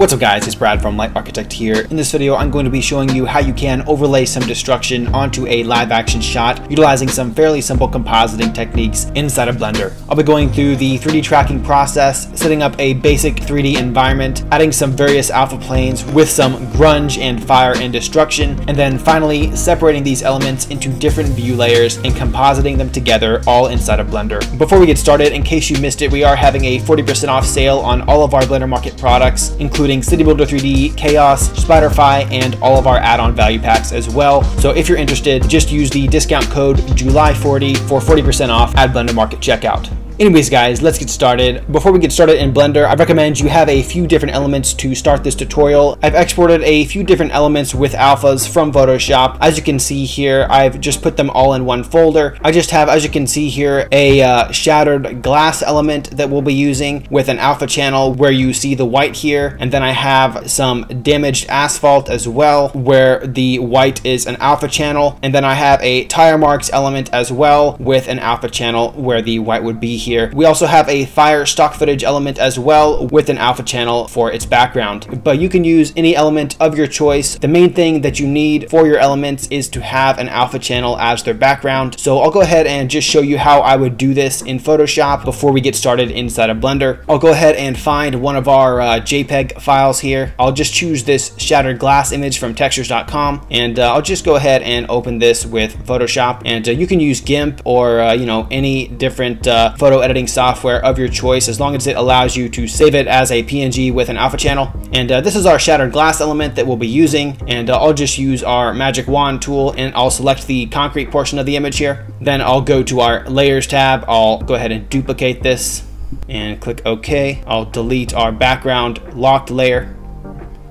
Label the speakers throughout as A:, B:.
A: What's up guys, it's Brad from Light Architect here. In this video, I'm going to be showing you how you can overlay some destruction onto a live action shot utilizing some fairly simple compositing techniques inside of Blender. I'll be going through the 3D tracking process, setting up a basic 3D environment, adding some various alpha planes with some grunge and fire and destruction, and then finally separating these elements into different view layers and compositing them together all inside of Blender. Before we get started, in case you missed it, we are having a 40% off sale on all of our Blender Market products, including including City Builder 3D, KHAOS, Spyderfy, and all of our add-on value packs as well. So if you're interested, just use the discount code JULY40 for 40% off at Blender Market checkout. Anyways guys, let's get started. Before we get started in Blender, I recommend you have a few different elements to start this tutorial. I've exported a few different elements with alphas from Photoshop. As you can see here, I've just put them all in one folder. I just have, as you can see here, a uh, shattered glass element that we'll be using with an alpha channel where you see the white here. And then I have some damaged asphalt as well, where the white is an alpha channel. And then I have a tire marks element as well with an alpha channel where the white would be here here. We also have a fire stock footage element as well with an alpha channel for its background, but you can use any element of your choice. The main thing that you need for your elements is to have an alpha channel as their background. So I'll go ahead and just show you how I would do this in Photoshop before we get started inside of Blender. I'll go ahead and find one of our uh, JPEG files here. I'll just choose this shattered glass image from textures.com and uh, I'll just go ahead and open this with Photoshop and uh, you can use GIMP or uh, you know any different uh, editing software of your choice as long as it allows you to save it as a PNG with an alpha channel. And uh, this is our shattered glass element that we'll be using. And uh, I'll just use our magic wand tool and I'll select the concrete portion of the image here. Then I'll go to our layers tab. I'll go ahead and duplicate this and click OK. I'll delete our background locked layer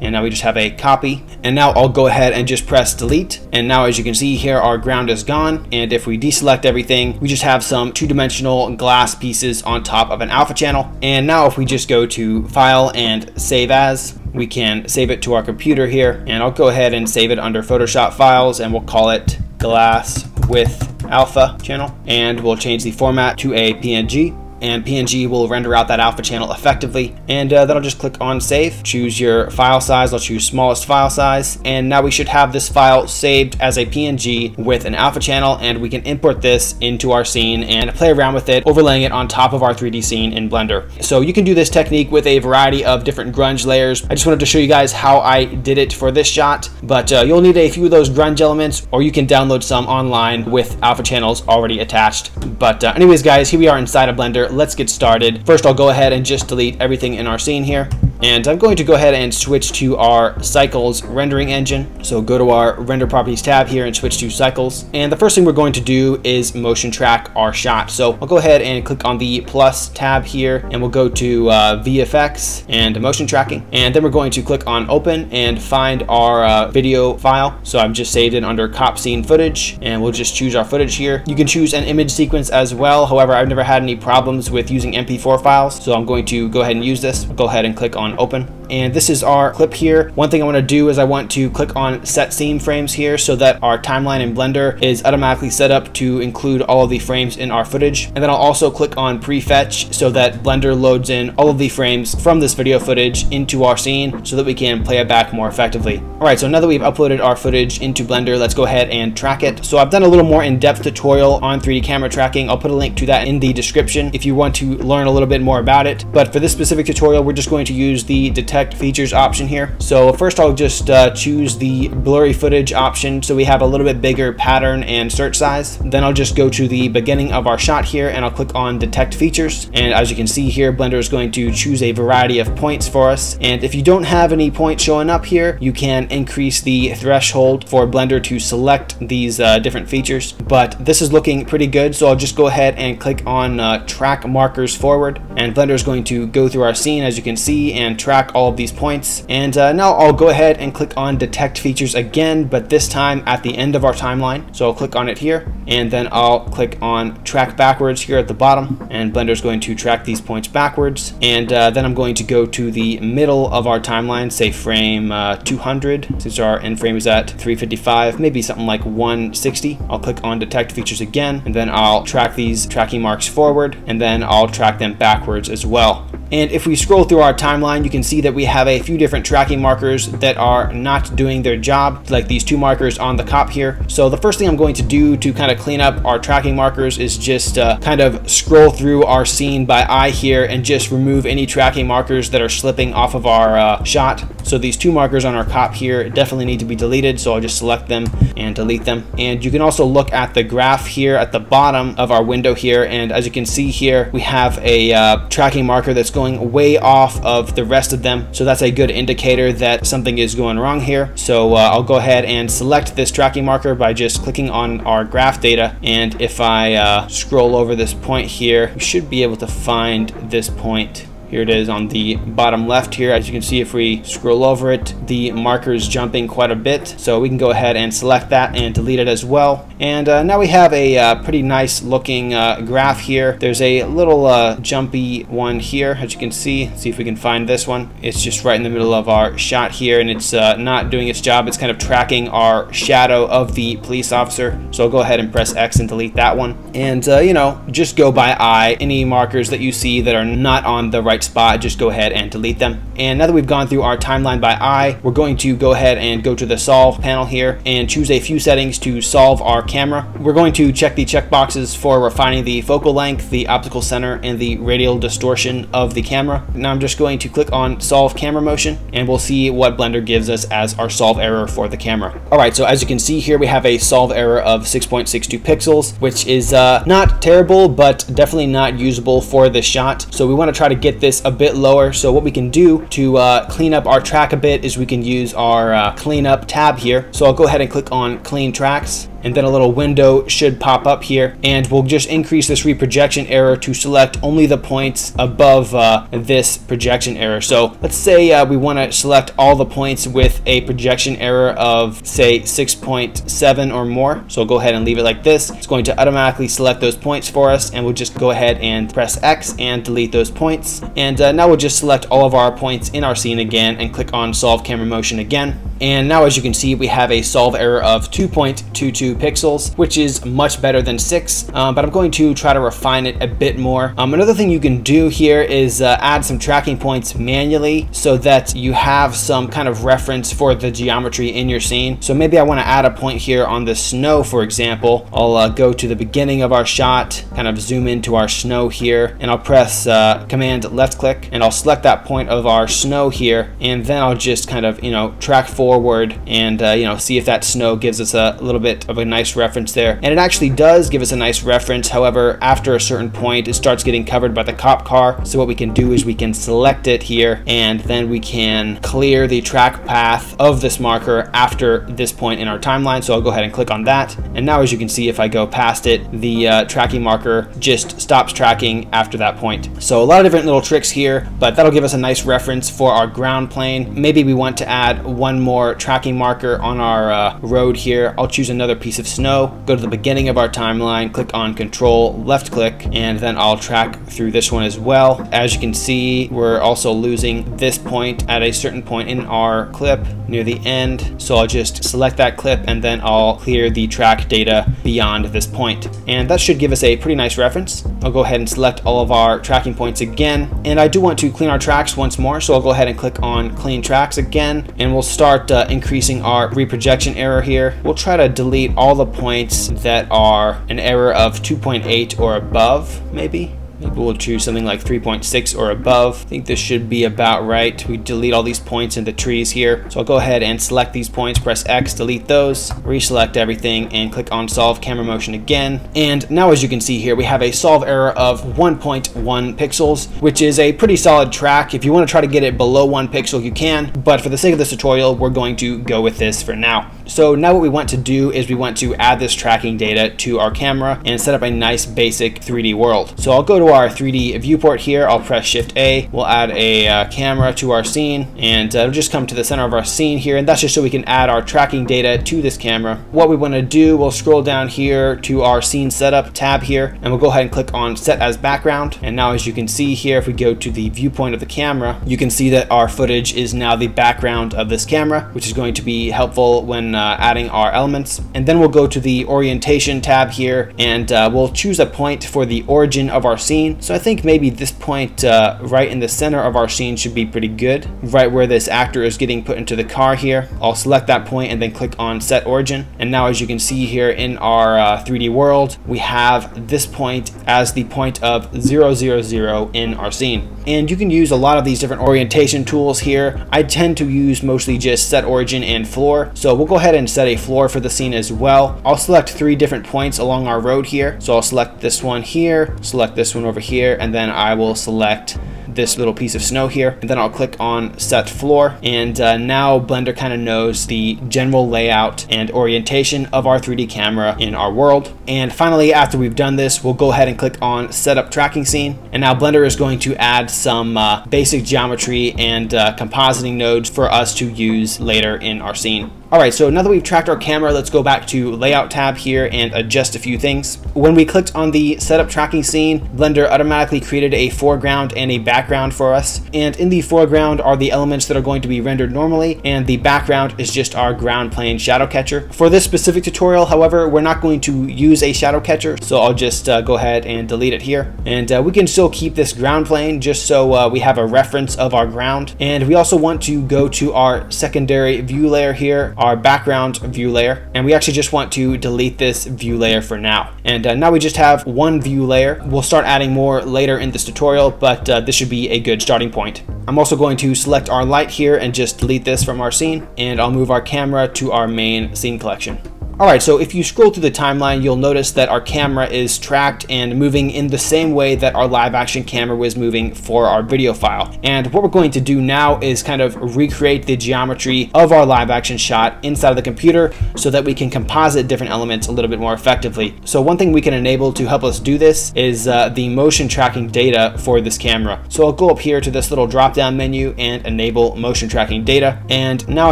A: and now we just have a copy. And now I'll go ahead and just press delete. And now as you can see here our ground is gone. And if we deselect everything we just have some two-dimensional glass pieces on top of an alpha channel. And now if we just go to file and save as we can save it to our computer here. And I'll go ahead and save it under Photoshop files and we'll call it glass with alpha channel. And we'll change the format to a PNG and PNG will render out that alpha channel effectively. And uh, then I'll just click on save, choose your file size, I'll choose smallest file size, and now we should have this file saved as a PNG with an alpha channel, and we can import this into our scene and play around with it, overlaying it on top of our 3D scene in Blender. So you can do this technique with a variety of different grunge layers. I just wanted to show you guys how I did it for this shot, but uh, you'll need a few of those grunge elements, or you can download some online with alpha channels already attached. But uh, anyways, guys, here we are inside of Blender let's get started. First, I'll go ahead and just delete everything in our scene here. And I'm going to go ahead and switch to our Cycles rendering engine. So go to our Render Properties tab here and switch to Cycles. And the first thing we're going to do is motion track our shot. So I'll go ahead and click on the plus tab here and we'll go to uh, VFX and motion tracking. And then we're going to click on open and find our uh, video file. So I've just saved it under cop scene footage and we'll just choose our footage here. You can choose an image sequence as well. However, I've never had any problems with using MP4 files. So I'm going to go ahead and use this. Go ahead and click on on open and this is our clip here. One thing I want to do is I want to click on set scene frames here so that our timeline in Blender is automatically set up to include all of the frames in our footage. And then I'll also click on prefetch so that Blender loads in all of the frames from this video footage into our scene so that we can play it back more effectively. All right, so now that we've uploaded our footage into Blender, let's go ahead and track it. So I've done a little more in-depth tutorial on 3D camera tracking. I'll put a link to that in the description if you want to learn a little bit more about it. But for this specific tutorial, we're just going to use the detect detect features option here. So first I'll just uh, choose the blurry footage option so we have a little bit bigger pattern and search size. Then I'll just go to the beginning of our shot here and I'll click on detect features. And as you can see here, Blender is going to choose a variety of points for us. And if you don't have any points showing up here, you can increase the threshold for Blender to select these uh, different features. But this is looking pretty good. So I'll just go ahead and click on uh, track markers forward. And Blender is going to go through our scene as you can see and track all of these points. And uh, now I'll go ahead and click on detect features again, but this time at the end of our timeline. So I'll click on it here and then I'll click on track backwards here at the bottom and Blender is going to track these points backwards. And uh, then I'm going to go to the middle of our timeline, say frame uh, 200, since our end frame is at 355, maybe something like 160. I'll click on detect features again and then I'll track these tracking marks forward and then I'll track them backwards as well. And if we scroll through our timeline, you can see that we have a few different tracking markers that are not doing their job, like these two markers on the cop here. So the first thing I'm going to do to kind of clean up our tracking markers is just uh, kind of scroll through our scene by eye here and just remove any tracking markers that are slipping off of our uh, shot. So these two markers on our cop here definitely need to be deleted. So I'll just select them and delete them. And you can also look at the graph here at the bottom of our window here. And as you can see here, we have a uh, tracking marker that's going way off of the rest of them. So that's a good indicator that something is going wrong here. So uh, I'll go ahead and select this tracking marker by just clicking on our graph data. And if I uh, scroll over this point here, you should be able to find this point here it is on the bottom left here. As you can see, if we scroll over it, the marker is jumping quite a bit. So we can go ahead and select that and delete it as well. And uh, now we have a uh, pretty nice looking uh, graph here. There's a little uh, jumpy one here, as you can see. Let's see if we can find this one. It's just right in the middle of our shot here, and it's uh, not doing its job. It's kind of tracking our shadow of the police officer. So I'll go ahead and press X and delete that one. And, uh, you know, just go by eye. Any markers that you see that are not on the right right spot, just go ahead and delete them. And now that we've gone through our timeline by eye, we're going to go ahead and go to the solve panel here and choose a few settings to solve our camera. We're going to check the checkboxes for refining the focal length, the optical center, and the radial distortion of the camera. Now I'm just going to click on solve camera motion and we'll see what Blender gives us as our solve error for the camera. All right, so as you can see here, we have a solve error of 6.62 pixels, which is uh, not terrible, but definitely not usable for this shot. So we want to try to get this this a bit lower. So what we can do to uh, clean up our track a bit is we can use our uh, cleanup tab here. So I'll go ahead and click on clean tracks and then a little window should pop up here. And we'll just increase this reprojection error to select only the points above uh, this projection error. So let's say uh, we want to select all the points with a projection error of say 6.7 or more. So go ahead and leave it like this. It's going to automatically select those points for us and we'll just go ahead and press X and delete those points. And uh, now we'll just select all of our points in our scene again and click on solve camera motion again. And now as you can see, we have a solve error of 2.22 pixels, which is much better than 6, um, but I'm going to try to refine it a bit more. Um, another thing you can do here is uh, add some tracking points manually so that you have some kind of reference for the geometry in your scene. So maybe I want to add a point here on the snow, for example. I'll uh, go to the beginning of our shot, kind of zoom into our snow here, and I'll press uh, Command left click, and I'll select that point of our snow here, and then I'll just kind of, you know, track forward forward and uh, you know see if that snow gives us a little bit of a nice reference there. And it actually does give us a nice reference. However, after a certain point, it starts getting covered by the cop car. So what we can do is we can select it here and then we can clear the track path of this marker after this point in our timeline. So I'll go ahead and click on that. And now as you can see, if I go past it, the uh, tracking marker just stops tracking after that point. So a lot of different little tricks here, but that'll give us a nice reference for our ground plane. Maybe we want to add one more tracking marker on our uh, road here, I'll choose another piece of snow, go to the beginning of our timeline, click on control, left click, and then I'll track through this one as well. As you can see, we're also losing this point at a certain point in our clip near the end. So I'll just select that clip and then I'll clear the track data beyond this point. And that should give us a pretty nice reference. I'll go ahead and select all of our tracking points again. And I do want to clean our tracks once more. So I'll go ahead and click on clean tracks again and we'll start uh, increasing our reprojection error here. We'll try to delete all the points that are an error of 2.8 or above, maybe. Maybe we'll choose something like 3.6 or above. I think this should be about right. We delete all these points in the trees here. So I'll go ahead and select these points, press X, delete those, reselect everything, and click on solve camera motion again. And now as you can see here, we have a solve error of 1.1 pixels, which is a pretty solid track. If you want to try to get it below one pixel, you can, but for the sake of this tutorial, we're going to go with this for now. So now what we want to do is we want to add this tracking data to our camera and set up a nice basic 3D world. So I'll go to our 3D viewport here, I'll press Shift A, we'll add a uh, camera to our scene, and uh, it'll just come to the center of our scene here, and that's just so we can add our tracking data to this camera. What we want to do, we'll scroll down here to our scene setup tab here, and we'll go ahead and click on set as background. And now as you can see here, if we go to the viewpoint of the camera, you can see that our footage is now the background of this camera, which is going to be helpful when uh, adding our elements. And then we'll go to the orientation tab here and uh, we'll choose a point for the origin of our scene. So I think maybe this point uh, right in the center of our scene should be pretty good. Right where this actor is getting put into the car here. I'll select that point and then click on set origin. And now as you can see here in our 3D uh, world, we have this point as the point of 000 in our scene. And you can use a lot of these different orientation tools here. I tend to use mostly just set origin and floor. So we'll go ahead and set a floor for the scene as well. I'll select three different points along our road here. So I'll select this one here, select this one over here, and then I will select this little piece of snow here and then I'll click on set floor and uh, now Blender kind of knows the general layout and orientation of our 3D camera in our world and finally after we've done this we'll go ahead and click on setup tracking scene and now Blender is going to add some uh, basic geometry and uh, compositing nodes for us to use later in our scene. Alright, so now that we've tracked our camera, let's go back to Layout tab here and adjust a few things. When we clicked on the Setup Tracking scene, Blender automatically created a foreground and a background for us. And in the foreground are the elements that are going to be rendered normally, and the background is just our ground plane shadow catcher. For this specific tutorial, however, we're not going to use a shadow catcher, so I'll just uh, go ahead and delete it here. And uh, we can still keep this ground plane just so uh, we have a reference of our ground. And we also want to go to our secondary view layer here our background view layer and we actually just want to delete this view layer for now. And uh, now we just have one view layer. We'll start adding more later in this tutorial but uh, this should be a good starting point. I'm also going to select our light here and just delete this from our scene and I'll move our camera to our main scene collection Alright, so if you scroll through the timeline, you'll notice that our camera is tracked and moving in the same way that our live action camera was moving for our video file. And what we're going to do now is kind of recreate the geometry of our live action shot inside of the computer so that we can composite different elements a little bit more effectively. So one thing we can enable to help us do this is uh, the motion tracking data for this camera. So I'll go up here to this little drop down menu and enable motion tracking data. And now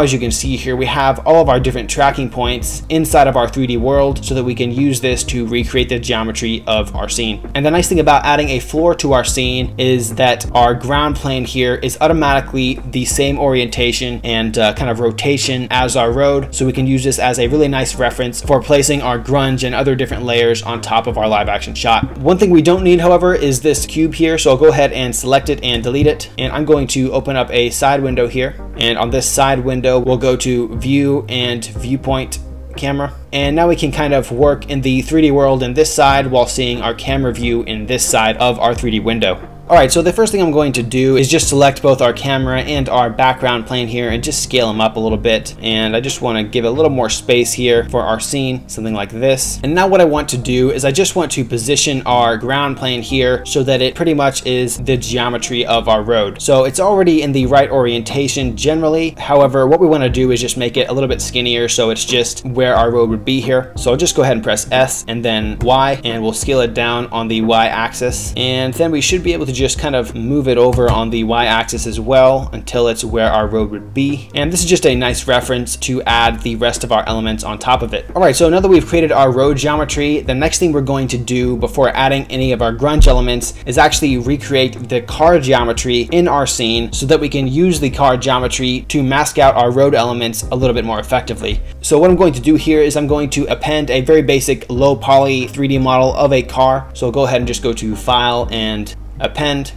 A: as you can see here, we have all of our different tracking points inside inside of our 3D world so that we can use this to recreate the geometry of our scene. And the nice thing about adding a floor to our scene is that our ground plane here is automatically the same orientation and uh, kind of rotation as our road. So we can use this as a really nice reference for placing our grunge and other different layers on top of our live action shot. One thing we don't need, however, is this cube here. So I'll go ahead and select it and delete it. And I'm going to open up a side window here. And on this side window, we'll go to view and viewpoint camera. And now we can kind of work in the 3D world in this side while seeing our camera view in this side of our 3D window. Alright, so the first thing I'm going to do is just select both our camera and our background plane here and just scale them up a little bit. And I just want to give a little more space here for our scene, something like this. And now what I want to do is I just want to position our ground plane here so that it pretty much is the geometry of our road. So it's already in the right orientation generally. However, what we want to do is just make it a little bit skinnier so it's just where our road would be here. So I'll just go ahead and press S and then Y and we'll scale it down on the Y axis. And then we should be able to just kind of move it over on the y-axis as well until it's where our road would be. And this is just a nice reference to add the rest of our elements on top of it. All right, so now that we've created our road geometry, the next thing we're going to do before adding any of our grunge elements is actually recreate the car geometry in our scene so that we can use the car geometry to mask out our road elements a little bit more effectively. So what I'm going to do here is I'm going to append a very basic low poly 3D model of a car. So I'll go ahead and just go to file and append.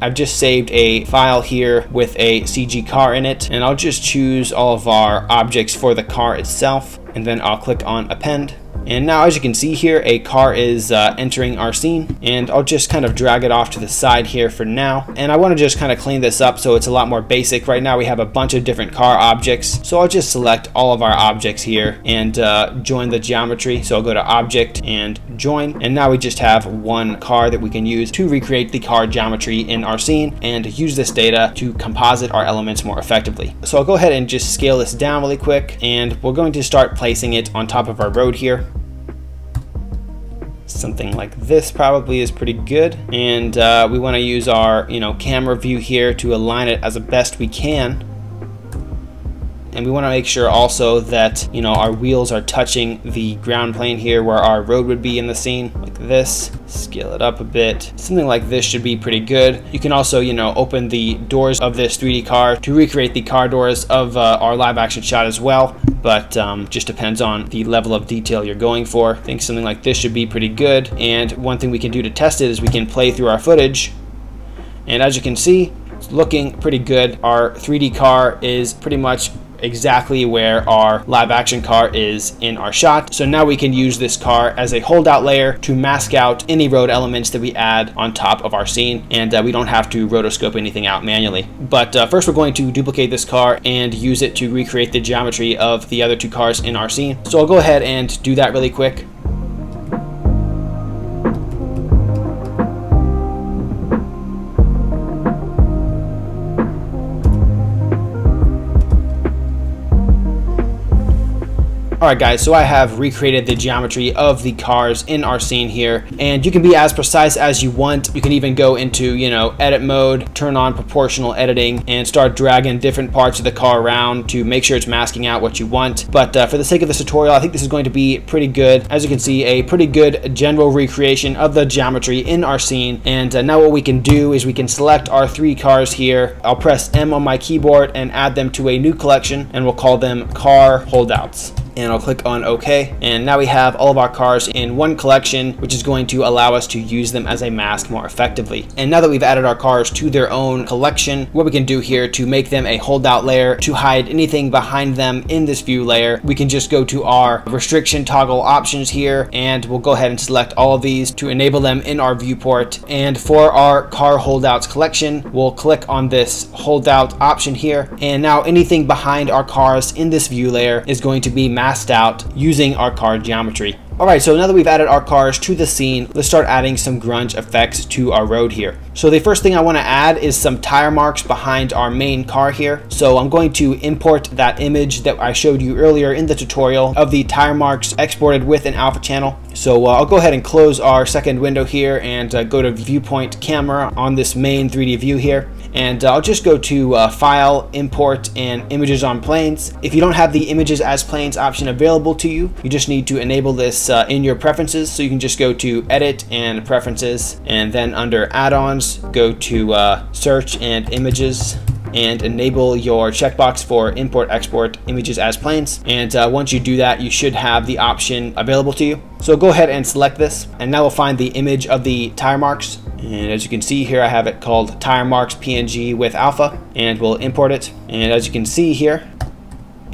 A: I've just saved a file here with a CG car in it and I'll just choose all of our objects for the car itself and then I'll click on append and now as you can see here, a car is uh, entering our scene and I'll just kind of drag it off to the side here for now. And I want to just kind of clean this up so it's a lot more basic. Right now we have a bunch of different car objects. So I'll just select all of our objects here and uh, join the geometry. So I'll go to object and join. And now we just have one car that we can use to recreate the car geometry in our scene and use this data to composite our elements more effectively. So I'll go ahead and just scale this down really quick and we're going to start placing it on top of our road here something like this probably is pretty good. And uh, we want to use our you know camera view here to align it as best we can And we want to make sure also that, you know, our wheels are touching the ground plane here where our road would be in the scene, like this. Scale it up a bit. Something like this should be pretty good. You can also, you know, open the doors of this 3D car to recreate the car doors of uh, our live action shot as well but um, just depends on the level of detail you're going for. I think something like this should be pretty good. And one thing we can do to test it is we can play through our footage. And as you can see, it's looking pretty good. Our 3D car is pretty much exactly where our live action car is in our shot. So now we can use this car as a holdout layer to mask out any road elements that we add on top of our scene and uh, we don't have to rotoscope anything out manually. But uh, first we're going to duplicate this car and use it to recreate the geometry of the other two cars in our scene. So I'll go ahead and do that really quick. Alright guys, so I have recreated the geometry of the cars in our scene here, and you can be as precise as you want. You can even go into, you know, edit mode, turn on proportional editing, and start dragging different parts of the car around to make sure it's masking out what you want. But uh, for the sake of this tutorial, I think this is going to be pretty good. As you can see, a pretty good general recreation of the geometry in our scene. And uh, now what we can do is we can select our three cars here. I'll press M on my keyboard and add them to a new collection, and we'll call them car holdouts and I'll click on OK. And now we have all of our cars in one collection, which is going to allow us to use them as a mask more effectively. And now that we've added our cars to their own collection, what we can do here to make them a holdout layer to hide anything behind them in this view layer, we can just go to our restriction toggle options here and we'll go ahead and select all of these to enable them in our viewport. And for our car holdouts collection, we'll click on this holdout option here. And now anything behind our cars in this view layer is going to be masked masked out using our car geometry. Alright, so now that we've added our cars to the scene, let's start adding some grunge effects to our road here. So the first thing I want to add is some tire marks behind our main car here. So I'm going to import that image that I showed you earlier in the tutorial of the tire marks exported with an alpha channel. So uh, I'll go ahead and close our second window here and uh, go to viewpoint camera on this main 3D view here and I'll just go to uh, File, Import, and Images on Planes. If you don't have the Images as Planes option available to you, you just need to enable this uh, in your preferences. So you can just go to Edit and Preferences, and then under Add-ons, go to uh, Search and Images, and enable your checkbox for import export images as planes and uh, once you do that you should have the option available to you so go ahead and select this and now we'll find the image of the tire marks and as you can see here, I have it called tire marks PNG with alpha and we'll import it. And as you can see here,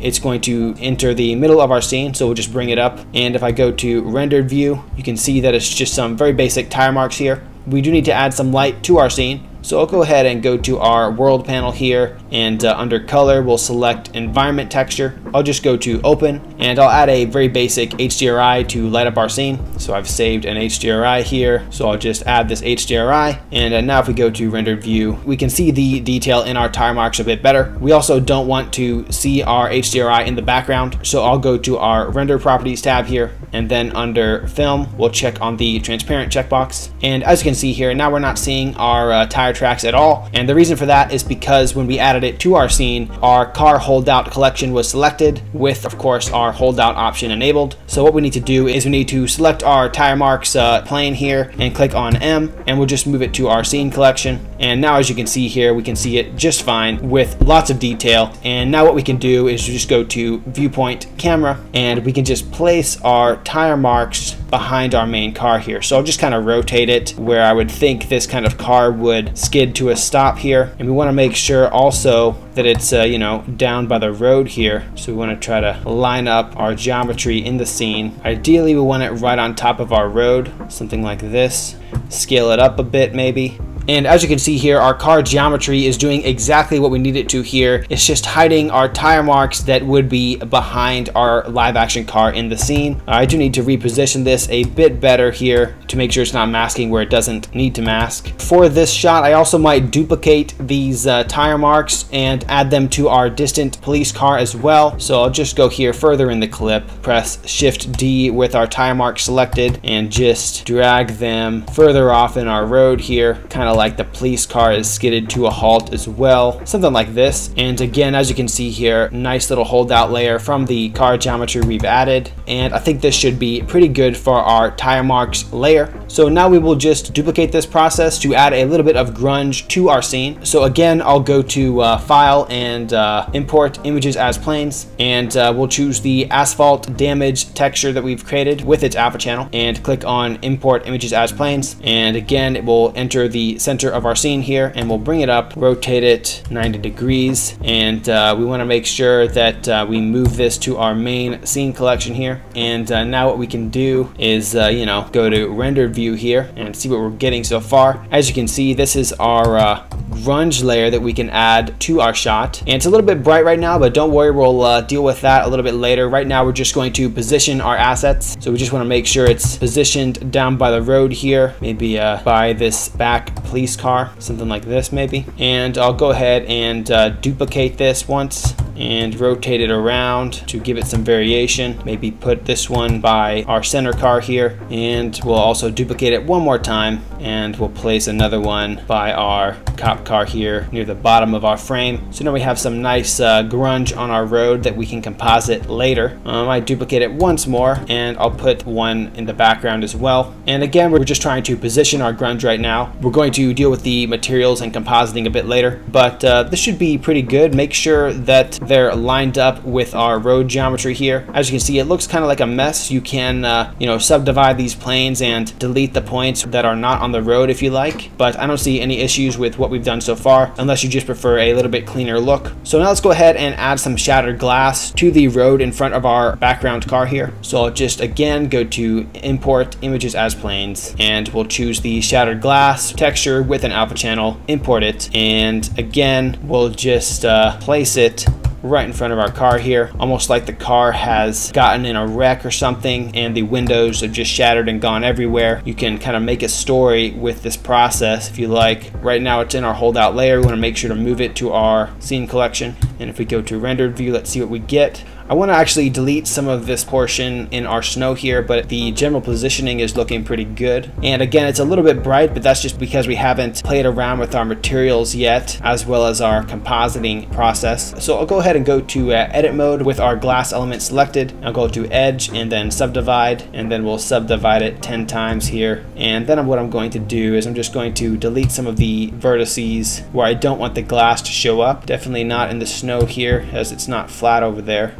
A: it's going to enter the middle of our scene. So we'll just bring it up. And if I go to rendered view, you can see that it's just some very basic tire marks here. We do need to add some light to our scene. So I'll go ahead and go to our world panel here and uh, under color we'll select environment texture. I'll just go to open and I'll add a very basic HDRI to light up our scene. So I've saved an HDRI here. So I'll just add this HDRI and uh, now if we go to rendered view we can see the detail in our tire marks a bit better. We also don't want to see our HDRI in the background so I'll go to our render properties tab here and then under film we'll check on the transparent checkbox and as you can see here now we're not seeing our uh, tire tracks at all. And the reason for that is because when we added it to our scene our car holdout collection was selected with of course our holdout option enabled. So what we need to do is we need to select our tire marks uh, plane here and click on M and we'll just move it to our scene collection. And now as you can see here we can see it just fine with lots of detail. And now what we can do is just go to viewpoint camera and we can just place our tire marks behind our main car here. So I'll just kind of rotate it where I would think this kind of car would skid to a stop here. And we want to make sure also that it's, uh, you know, down by the road here. So we want to try to line up our geometry in the scene. Ideally, we want it right on top of our road, something like this. Scale it up a bit maybe. And as you can see here, our car geometry is doing exactly what we need it to here. It's just hiding our tire marks that would be behind our live action car in the scene. I do need to reposition this a bit better here to make sure it's not masking where it doesn't need to mask. For this shot, I also might duplicate these uh, tire marks and add them to our distant police car as well. So I'll just go here further in the clip, press Shift D with our tire mark selected and just drag them further off in our road here, kind of like the police car is skidded to a halt as well, something like this. And again, as you can see here, nice little holdout layer from the car geometry we've added. And I think this should be pretty good for our tire marks layer. So now we will just duplicate this process to add a little bit of grunge to our scene. So again, I'll go to uh, file and uh, import images as planes and uh, we'll choose the asphalt damage texture that we've created with its alpha channel and click on import images as planes. And again, it will enter the center of our scene here and we'll bring it up, rotate it 90 degrees. And uh, we wanna make sure that uh, we move this to our main scene collection here. And uh, now what we can do is, you know, go to rendered view here and see what we're getting so far. As you can see, this is our uh, grunge layer that we can add to our shot. And it's a little bit bright right now, but don't worry, we'll uh, deal with that a little bit later. Right now, we're just going to position our assets. So we just want to make sure it's positioned down by the road here, maybe uh, by this back police car, something like this maybe. And I'll go ahead and uh, duplicate this once and rotate it around to give it some variation. Maybe put this one by our center car here and we'll also duplicate it one more time and we'll place another one by our cop car here near the bottom of our frame. So now we have some nice uh, grunge on our road that we can composite later. Um, I duplicate it once more and I'll put one in the background as well. And again, we're just trying to position our grunge right now. We're going to deal with the materials and compositing a bit later, but uh, this should be pretty good. Make sure that they're lined up with our road geometry here. As you can see, it looks kind of like a mess. You can, uh, you know, subdivide these planes and delete the points that are not on the road if you like, but I don't see any issues with what we've done so far, unless you just prefer a little bit cleaner look. So now let's go ahead and add some shattered glass to the road in front of our background car here. So I'll just again go to import images as planes and we'll choose the shattered glass texture with an alpha channel, import it, and again, we'll just uh, place it right in front of our car here, almost like the car has gotten in a wreck or something and the windows have just shattered and gone everywhere. You can kind of make a story with this process if you like. Right now it's in our holdout layer. We want to make sure to move it to our scene collection. And if we go to rendered view, let's see what we get. I want to actually delete some of this portion in our snow here, but the general positioning is looking pretty good. And again, it's a little bit bright, but that's just because we haven't played around with our materials yet, as well as our compositing process. So I'll go ahead and go to uh, edit mode with our glass element selected. I'll go to edge and then subdivide, and then we'll subdivide it 10 times here. And then what I'm going to do is I'm just going to delete some of the vertices where I don't want the glass to show up. Definitely not in the snow here, as it's not flat over there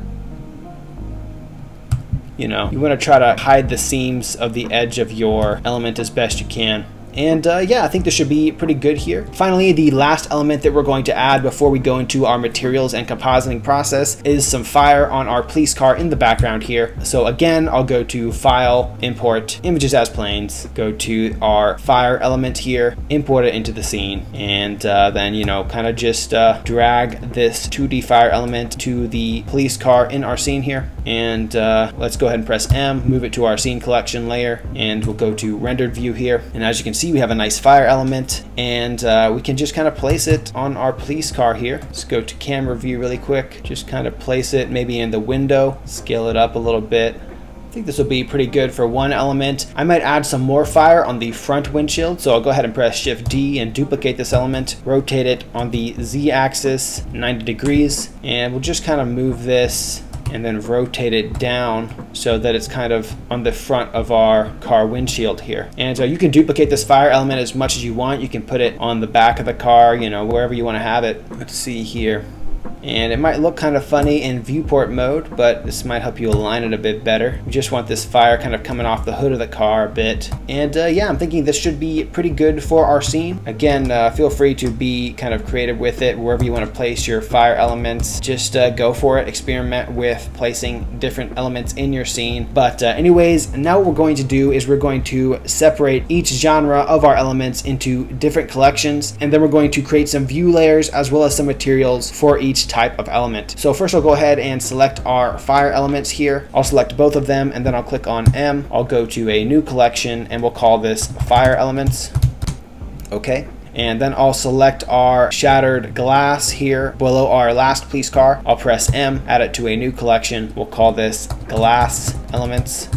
A: you know, you want to try to hide the seams of the edge of your element as best you can. And uh, yeah, I think this should be pretty good here. Finally, the last element that we're going to add before we go into our materials and compositing process is some fire on our police car in the background here. So again, I'll go to File, Import, Images as Planes, go to our fire element here, import it into the scene, and uh, then, you know, kind of just uh, drag this 2D fire element to the police car in our scene here. And uh, let's go ahead and press M, move it to our scene collection layer, and we'll go to rendered view here. And as you can see, we have a nice fire element and uh, we can just kind of place it on our police car here. Let's go to camera view really quick. Just kind of place it maybe in the window, scale it up a little bit. I think this will be pretty good for one element. I might add some more fire on the front windshield, so I'll go ahead and press Shift D and duplicate this element, rotate it on the Z axis 90 degrees, and we'll just kind of move this and then rotate it down so that it's kind of on the front of our car windshield here. And uh, you can duplicate this fire element as much as you want. You can put it on the back of the car, you know, wherever you want to have it. Let's see here and it might look kind of funny in viewport mode but this might help you align it a bit better. We just want this fire kind of coming off the hood of the car a bit. And uh, yeah I'm thinking this should be pretty good for our scene. Again uh, feel free to be kind of creative with it wherever you want to place your fire elements. Just uh, go for it. Experiment with placing different elements in your scene. But uh, anyways now what we're going to do is we're going to separate each genre of our elements into different collections. And then we're going to create some view layers as well as some materials for each type of element. So first I'll go ahead and select our fire elements here. I'll select both of them and then I'll click on M. I'll go to a new collection and we'll call this fire elements. Okay and then I'll select our shattered glass here below our last police car. I'll press M, add it to a new collection. We'll call this glass elements.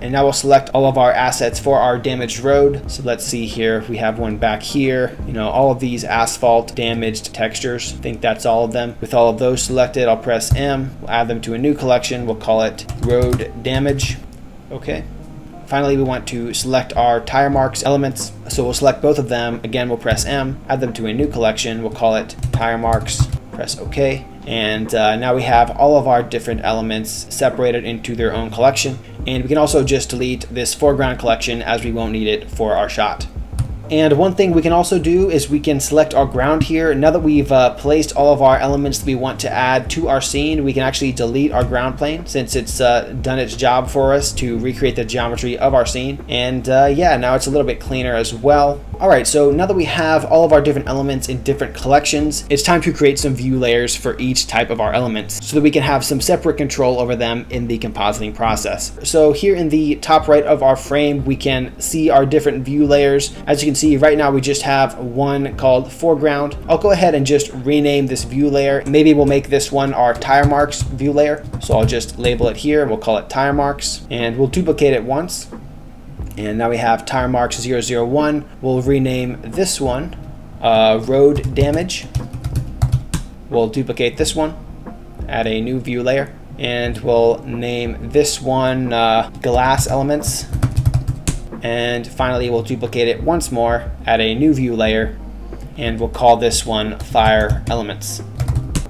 A: And now we'll select all of our assets for our damaged road. So let's see here, we have one back here, you know, all of these asphalt damaged textures. I think that's all of them. With all of those selected, I'll press M, we'll add them to a new collection. We'll call it road damage. Okay. Finally, we want to select our tire marks elements. So we'll select both of them. Again, we'll press M, add them to a new collection. We'll call it tire marks, press OK. And uh, now we have all of our different elements separated into their own collection. And we can also just delete this foreground collection as we won't need it for our shot. And one thing we can also do is we can select our ground here. Now that we've uh, placed all of our elements that we want to add to our scene, we can actually delete our ground plane since it's uh, done its job for us to recreate the geometry of our scene. And uh, yeah, now it's a little bit cleaner as well. Alright, so now that we have all of our different elements in different collections, it's time to create some view layers for each type of our elements so that we can have some separate control over them in the compositing process. So here in the top right of our frame, we can see our different view layers. As you can see right now, we just have one called foreground. I'll go ahead and just rename this view layer. Maybe we'll make this one our tire marks view layer. So I'll just label it here. We'll call it tire marks and we'll duplicate it once and now we have tire marks 001. We'll rename this one uh, road damage. We'll duplicate this one, add a new view layer, and we'll name this one uh, glass elements. And finally, we'll duplicate it once more, add a new view layer, and we'll call this one fire elements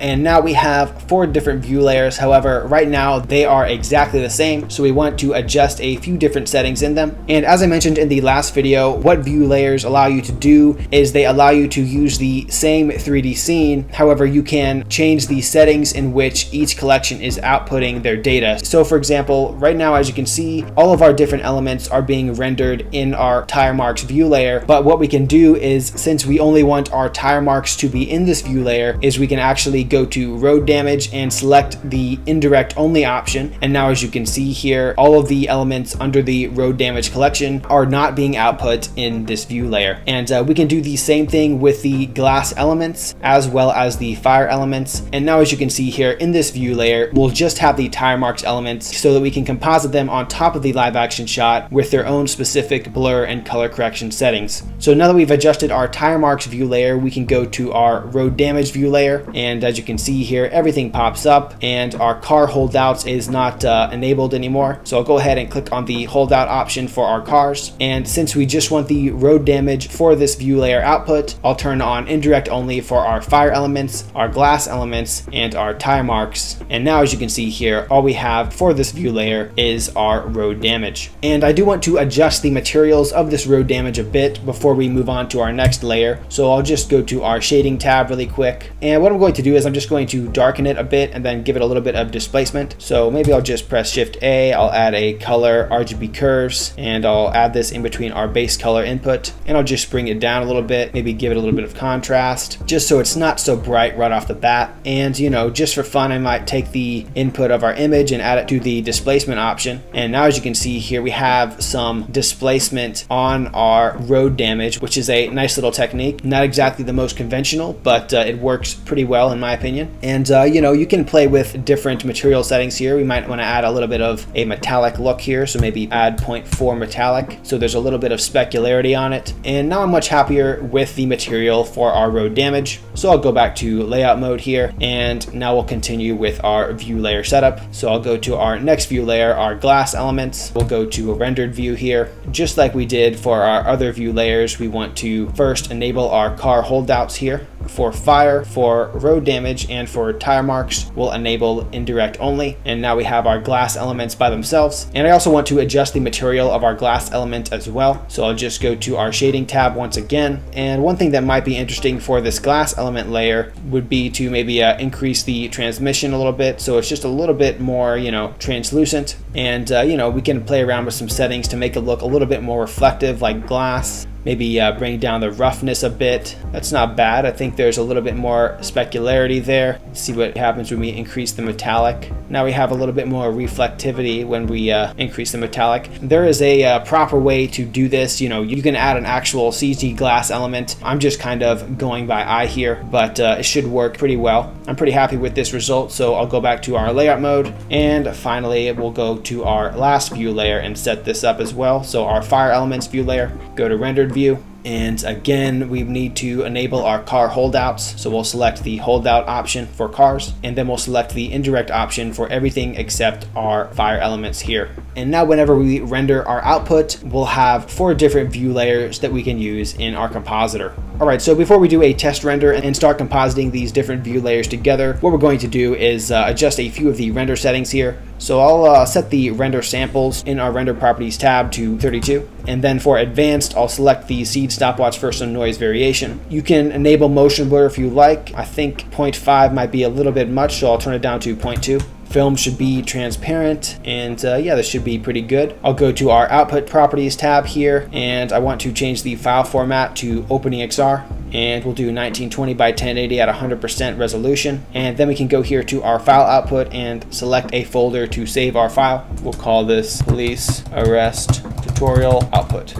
A: and now we have four different view layers. However, right now they are exactly the same, so we want to adjust a few different settings in them. And as I mentioned in the last video, what view layers allow you to do is they allow you to use the same 3D scene. However, you can change the settings in which each collection is outputting their data. So for example, right now, as you can see, all of our different elements are being rendered in our tire marks view layer. But what we can do is since we only want our tire marks to be in this view layer is we can actually go to road damage and select the indirect only option. And now as you can see here, all of the elements under the road damage collection are not being output in this view layer. And uh, we can do the same thing with the glass elements as well as the fire elements. And now as you can see here in this view layer, we'll just have the tire marks elements so that we can composite them on top of the live action shot with their own specific blur and color correction settings. So now that we've adjusted our tire marks view layer, we can go to our road damage view layer. And as you can see here, everything pops up and our car holdouts is not uh, enabled anymore. So I'll go ahead and click on the holdout option for our cars. And since we just want the road damage for this view layer output, I'll turn on indirect only for our fire elements, our glass elements, and our tire marks. And now as you can see here, all we have for this view layer is our road damage. And I do want to adjust the materials of this road damage a bit before we move on to our next layer. So I'll just go to our shading tab really quick. And what I'm going to do is I'm just going to darken it a bit and then give it a little bit of displacement. So maybe I'll just press Shift A, I'll add a color RGB curves, and I'll add this in between our base color input. And I'll just bring it down a little bit, maybe give it a little bit of contrast, just so it's not so bright right off the bat. And you know, just for fun, I might take the input of our image and add it to the displacement option. And now as you can see here, we have some displacement on our road damage, which is a nice little technique. Not exactly the most conventional, but uh, it works pretty well in my opinion. And uh, you know, you can play with different material settings here. We might want to add a little bit of a metallic look here. So maybe add 0.4 metallic. So there's a little bit of specularity on it. And now I'm much happier with the material for our road damage. So I'll go back to layout mode here. And now we'll continue with our view layer setup. So I'll go to our next view layer, our glass elements. We'll go to a rendered view here. Just like we did for our other view layers, we want to first enable our car holdouts here for fire, for road damage, and for tire marks will enable indirect only. And now we have our glass elements by themselves. And I also want to adjust the material of our glass element as well. So I'll just go to our shading tab once again. And one thing that might be interesting for this glass element layer would be to maybe uh, increase the transmission a little bit. So it's just a little bit more, you know, translucent. And, uh, you know, we can play around with some settings to make it look a little bit more reflective like glass maybe uh, bring down the roughness a bit. That's not bad. I think there's a little bit more specularity there. Let's see what happens when we increase the metallic. Now we have a little bit more reflectivity when we uh, increase the metallic. There is a uh, proper way to do this. You know, you can add an actual CG glass element. I'm just kind of going by eye here, but uh, it should work pretty well. I'm pretty happy with this result, so I'll go back to our layout mode. And finally, we'll go to our last view layer and set this up as well. So our fire elements view layer, go to rendered view, and again, we need to enable our car holdouts. So we'll select the holdout option for cars, and then we'll select the indirect option for everything except our fire elements here. And now whenever we render our output, we'll have four different view layers that we can use in our compositor. All right, so before we do a test render and start compositing these different view layers together, what we're going to do is uh, adjust a few of the render settings here. So I'll uh, set the render samples in our render properties tab to 32. And then for advanced, I'll select the seed stopwatch for some noise variation. You can enable motion blur if you like. I think 0.5 might be a little bit much, so I'll turn it down to 0.2. Film should be transparent and uh, yeah, this should be pretty good. I'll go to our output properties tab here and I want to change the file format to OpenEXR and we'll do 1920 by 1080 at 100% resolution. And then we can go here to our file output and select a folder to save our file. We'll call this police arrest tutorial output.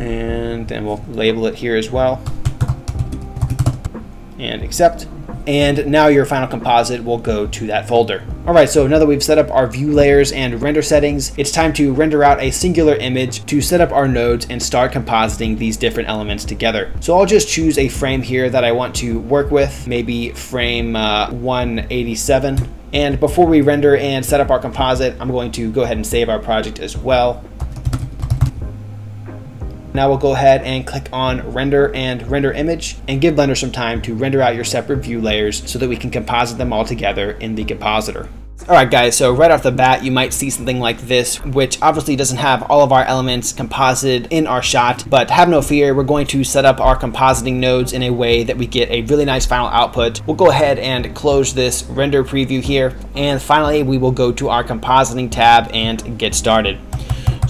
A: And then we'll label it here as well and accept and now your final composite will go to that folder. Alright, so now that we've set up our view layers and render settings, it's time to render out a singular image to set up our nodes and start compositing these different elements together. So I'll just choose a frame here that I want to work with, maybe frame uh, 187. And before we render and set up our composite, I'm going to go ahead and save our project as well. Now we'll go ahead and click on render and render image and give Blender some time to render out your separate view layers so that we can composite them all together in the compositor. Alright guys, so right off the bat you might see something like this, which obviously doesn't have all of our elements composited in our shot, but have no fear, we're going to set up our compositing nodes in a way that we get a really nice final output. We'll go ahead and close this render preview here, and finally we will go to our compositing tab and get started.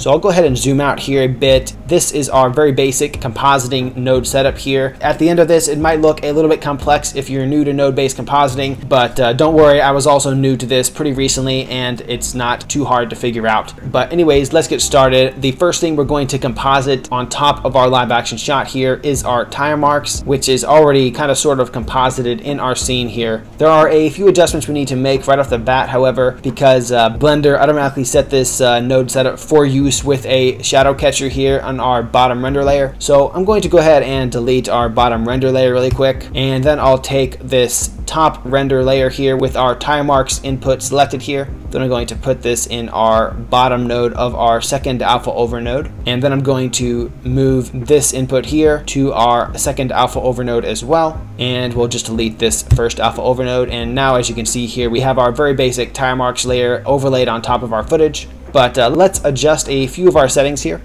A: So I'll go ahead and zoom out here a bit. This is our very basic compositing node setup here. At the end of this, it might look a little bit complex if you're new to node-based compositing, but uh, don't worry, I was also new to this pretty recently and it's not too hard to figure out. But anyways, let's get started. The first thing we're going to composite on top of our live action shot here is our tire marks, which is already kind of sort of composited in our scene here. There are a few adjustments we need to make right off the bat, however, because uh, Blender automatically set this uh, node setup for use with a shadow catcher here on our bottom render layer. So I'm going to go ahead and delete our bottom render layer really quick. And then I'll take this top render layer here with our tire marks input selected here. Then I'm going to put this in our bottom node of our second alpha over node. And then I'm going to move this input here to our second alpha over node as well. And we'll just delete this first alpha over node. And now as you can see here, we have our very basic tire marks layer overlaid on top of our footage. But uh, let's adjust a few of our settings here.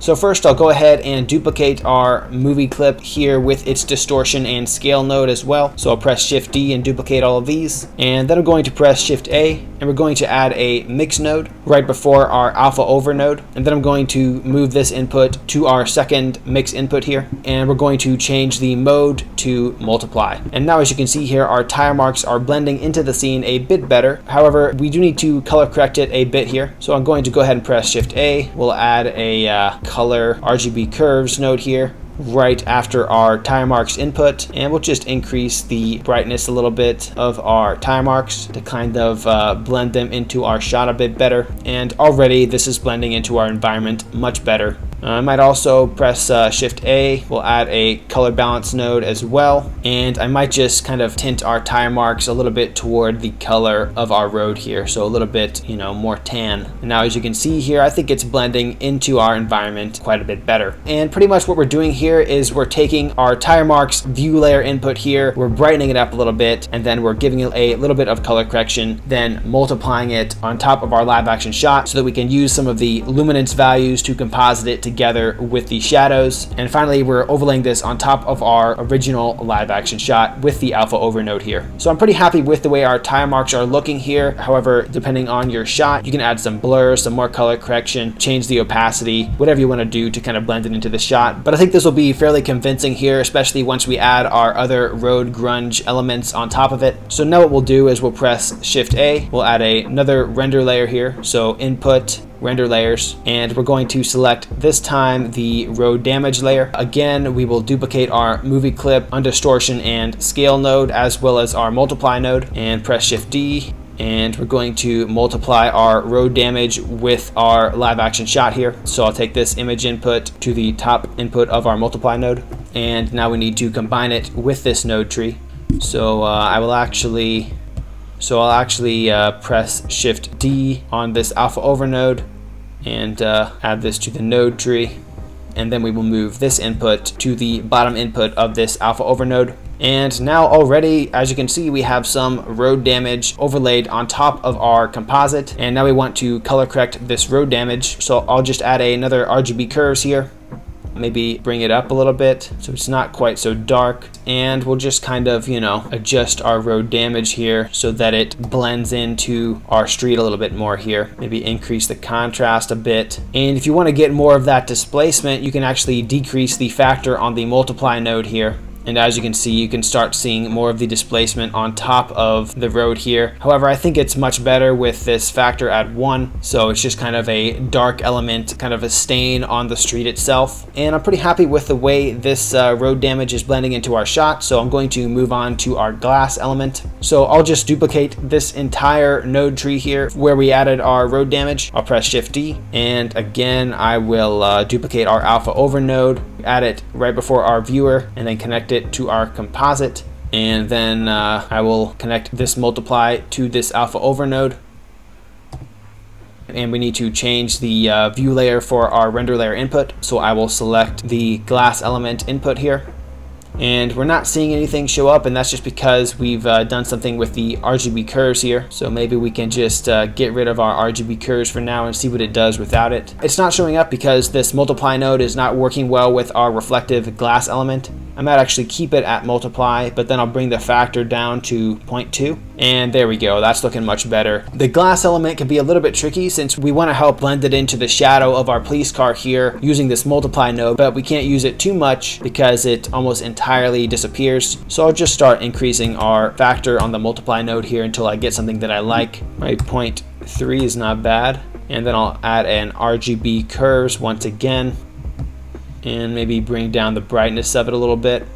A: So first I'll go ahead and duplicate our movie clip here with its distortion and scale node as well. So I'll press Shift D and duplicate all of these. And then I'm going to press Shift A and we're going to add a mix node right before our alpha over node. And then I'm going to move this input to our second mix input here. And we're going to change the mode to multiply. And now as you can see here, our tire marks are blending into the scene a bit better. However, we do need to color correct it a bit here. So I'm going to go ahead and press Shift A. We'll add a uh, color RGB curves node here right after our tire marks input and we'll just increase the brightness a little bit of our tire marks to kind of uh, blend them into our shot a bit better. And already this is blending into our environment much better I might also press uh, Shift A. We'll add a color balance node as well. And I might just kind of tint our tire marks a little bit toward the color of our road here. So a little bit, you know, more tan. And now as you can see here, I think it's blending into our environment quite a bit better. And pretty much what we're doing here is we're taking our tire marks view layer input here. We're brightening it up a little bit and then we're giving it a little bit of color correction, then multiplying it on top of our live action shot so that we can use some of the luminance values to composite it together with the shadows. And finally, we're overlaying this on top of our original live action shot with the alpha over overnode here. So I'm pretty happy with the way our tire marks are looking here. However, depending on your shot, you can add some blur, some more color correction, change the opacity, whatever you want to do to kind of blend it into the shot. But I think this will be fairly convincing here, especially once we add our other road grunge elements on top of it. So now what we'll do is we'll press Shift A, we'll add a, another render layer here. So input, render layers and we're going to select this time the road damage layer. Again, we will duplicate our movie clip, undistortion and scale node as well as our multiply node and press shift D and we're going to multiply our road damage with our live action shot here. So I'll take this image input to the top input of our multiply node and now we need to combine it with this node tree. So uh, I will actually so I'll actually uh, press Shift D on this alpha over node and uh, add this to the node tree. And then we will move this input to the bottom input of this alpha over node. And now already, as you can see, we have some road damage overlaid on top of our composite. And now we want to color correct this road damage. So I'll just add another RGB curves here maybe bring it up a little bit so it's not quite so dark. And we'll just kind of you know adjust our road damage here so that it blends into our street a little bit more here. Maybe increase the contrast a bit. And if you want to get more of that displacement you can actually decrease the factor on the multiply node here and as you can see, you can start seeing more of the displacement on top of the road here. However, I think it's much better with this factor at one. So it's just kind of a dark element, kind of a stain on the street itself. And I'm pretty happy with the way this uh, road damage is blending into our shot. So I'm going to move on to our glass element. So I'll just duplicate this entire node tree here where we added our road damage. I'll press Shift D. And again, I will uh, duplicate our alpha over node, add it right before our viewer, and then connect it to our composite. And then uh, I will connect this multiply to this alpha over node and we need to change the uh, view layer for our render layer input. So I will select the glass element input here and we're not seeing anything show up and that's just because we've uh, done something with the RGB curves here so maybe we can just uh, get rid of our RGB curves for now and see what it does without it. It's not showing up because this multiply node is not working well with our reflective glass element I might actually keep it at multiply, but then I'll bring the factor down to 0.2. And there we go, that's looking much better. The glass element can be a little bit tricky since we want to help blend it into the shadow of our police car here using this multiply node, but we can't use it too much because it almost entirely disappears. So I'll just start increasing our factor on the multiply node here until I get something that I like. My 0.3 is not bad. And then I'll add an RGB curves once again and maybe bring down the brightness of it a little bit.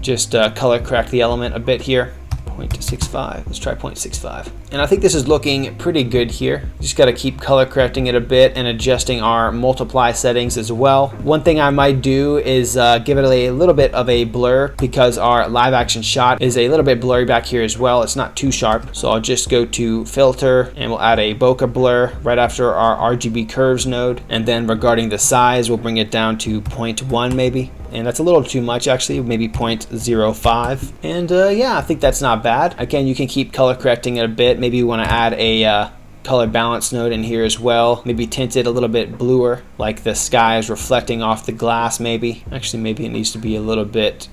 A: Just uh, color correct the element a bit here. 0.65, let's try 0.65. And I think this is looking pretty good here. Just got to keep color correcting it a bit and adjusting our multiply settings as well. One thing I might do is uh, give it a little bit of a blur because our live action shot is a little bit blurry back here as well. It's not too sharp. So I'll just go to filter and we'll add a bokeh blur right after our RGB curves node. And then regarding the size, we'll bring it down to 0.1 maybe and that's a little too much actually, maybe 0.05. And uh, yeah, I think that's not bad. Again, you can keep color correcting it a bit, Maybe you want to add a uh, color balance node in here as well. Maybe tint it a little bit bluer, like the sky is reflecting off the glass maybe. Actually, maybe it needs to be a little bit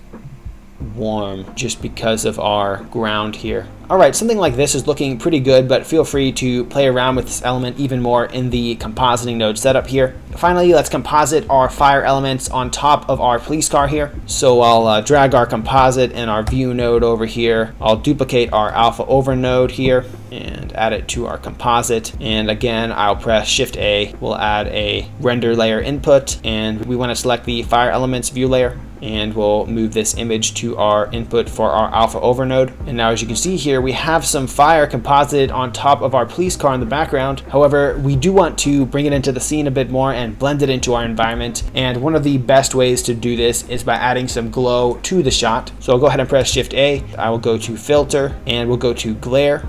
A: warm just because of our ground here. Alright, something like this is looking pretty good, but feel free to play around with this element even more in the compositing node setup here. Finally, let's composite our fire elements on top of our police car here. So I'll uh, drag our composite and our view node over here. I'll duplicate our alpha over node here and add it to our composite. And again, I'll press Shift A. We'll add a render layer input and we want to select the fire elements view layer and we'll move this image to our input for our alpha over node. And now as you can see here, we have some fire composited on top of our police car in the background. However, we do want to bring it into the scene a bit more and blend it into our environment. And one of the best ways to do this is by adding some glow to the shot. So I'll go ahead and press Shift A. I will go to filter and we'll go to glare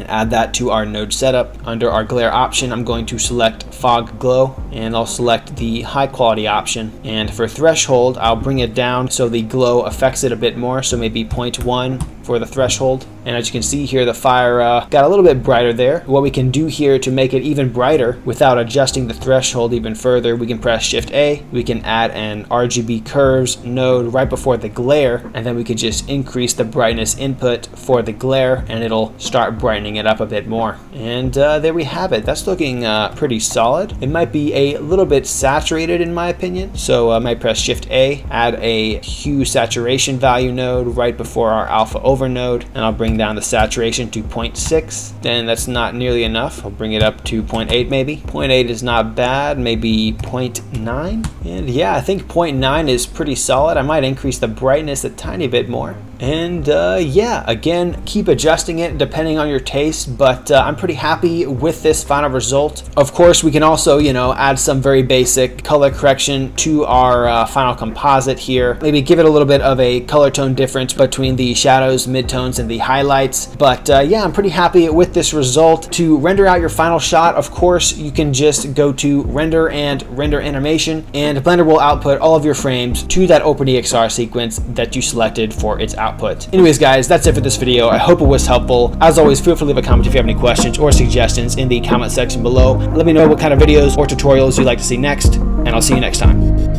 A: and add that to our node setup. Under our glare option, I'm going to select fog glow and I'll select the high quality option. And for threshold, I'll bring it down so the glow affects it a bit more. So maybe 0.1 for the threshold And as you can see here, the fire uh, got a little bit brighter there. What we can do here to make it even brighter without adjusting the threshold even further, we can press Shift A. We can add an RGB curves node right before the glare, and then we could just increase the brightness input for the glare, and it'll start brightening it up a bit more. And uh, there we have it. That's looking uh, pretty solid. It might be a little bit saturated in my opinion, so uh, I might press Shift A, add a hue saturation value node right before our alpha over node, and I'll bring down the saturation to 0.6. Then that's not nearly enough. I'll bring it up to 0.8 maybe. 0.8 is not bad, maybe 0.9. And yeah, I think 0.9 is pretty solid. I might increase the brightness a tiny bit more. And uh, yeah, again, keep adjusting it depending on your taste, but uh, I'm pretty happy with this final result. Of course, we can also, you know, add some very basic color correction to our uh, final composite here. Maybe give it a little bit of a color tone difference between the shadows, midtones, and the highlights. But uh, yeah, I'm pretty happy with this result. To render out your final shot, of course, you can just go to render and render animation, and Blender will output all of your frames to that OpenEXR sequence that you selected for its output output. Anyways guys, that's it for this video. I hope it was helpful. As always, feel free to leave a comment if you have any questions or suggestions in the comment section below. Let me know what kind of videos or tutorials you'd like to see next, and I'll see you next time.